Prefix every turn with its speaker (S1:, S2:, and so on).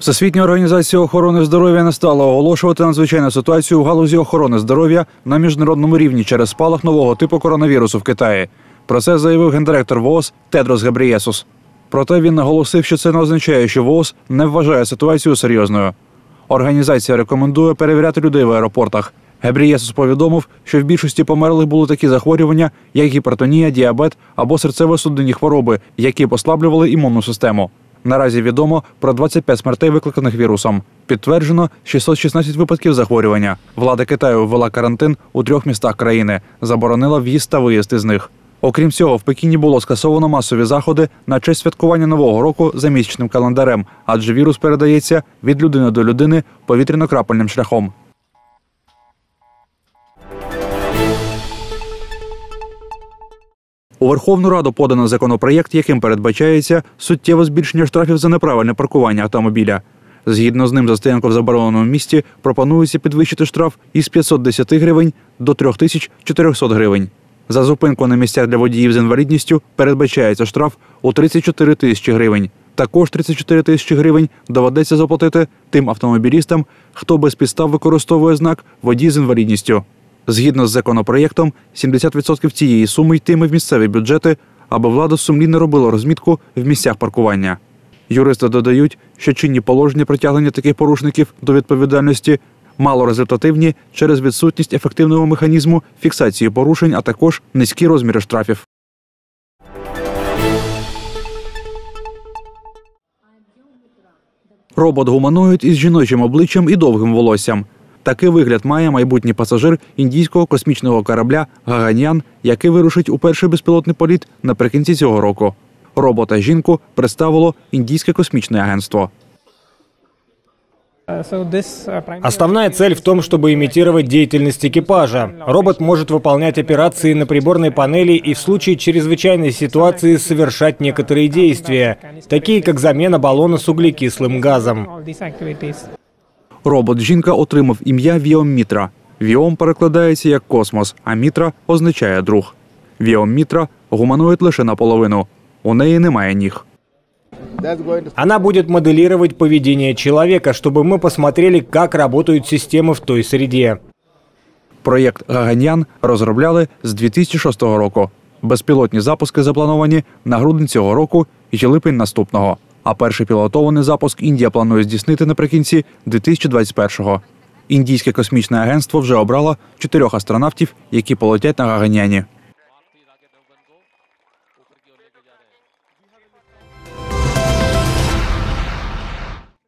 S1: Всесвітня організація охорони здоров'я не стала оголошувати надзвичайну ситуацію в галузі охорони здоров'я на міжнародному рівні через спалах нового типу коронавірусу в Китаї. Про це заявив гендиректор ВООЗ Тедрос Гебрієсус. Проте він наголосив, що це не означає, що ВООЗ не вважає ситуацію серйозною. Організація рекомендує перевіряти людей в аеропортах. Гебрієсус повідомив, що в більшості померлих були такі захворювання, як гіпертонія, діабет або серцево-судинні хвороби, які послаблювали імунну систему. Наразі відомо про 25 смертей, викликаних вірусом. Підтверджено 616 випадків захворювання. Влада Китаю ввела карантин у трьох містах країни, заборонила в'їзд та виїзд із них. Окрім цього, в Пекіні було скасовано масові заходи на честь святкування нового року за місячним календарем, адже вірус передається від людини до людини повітряно-крапельним шляхом. У Верховну Раду подано законопроєкт, яким передбачається суттєве збільшення штрафів за неправильне паркування автомобіля. Згідно з ним за стоянку в забороненому місті пропонується підвищити штраф із 510 гривень до 3400 гривень. За зупинку на місцях для водіїв з інвалідністю передбачається штраф у 34 тисячі гривень. Також 34 тисячі гривень доведеться заплатити тим автомобілістам, хто без підстав використовує знак водій з інвалідністю. Згідно з законопроєктом, 70% цієї суми йтиме в місцеві бюджети, аби влада сумлінно робила розмітку в місцях паркування. Юристи додають, що чинні положення притягнення таких порушників до відповідальності мало результативні через відсутність ефективного механізму фіксації порушень, а також низькі розміри штрафів. Робот-гуманоїд із жіночим обличчям і довгим волоссям. Такий вигляд має майбутній пасажир індійського космічного корабля Гаганян, який вирушить у перший безпілотний політ наприкінці цього року. Робота жінку представило індійське космічне агентство.
S2: Основная цель в том, чтобы имитировать деятельность экипажа. Робот может выполнять операции на приборной панели и в случае чрезвычайной ситуации совершать некоторые действия, такие как замена баллона с углекислым газом.
S1: Робот жінка отримав ім'я Віом Мітра. Віом перекладається як космос, а Мітра означає друг. Віом Мітра гуманоїд лише наполовину. У неї немає ніг.
S2: Она будет моделировать поведение человека, чтобы мы посмотрели, как работают системы в той среде.
S1: Проєкт Гаганян розробляли з 2006 року. Безпілотні запуски заплановані на грудень цього року і липень наступного. А перший пілотований запуск Індія планує здійснити наприкінці 2021-го. Індійське космічне агентство вже обрало чотирьох астронавтів, які полетять на Гаганяні.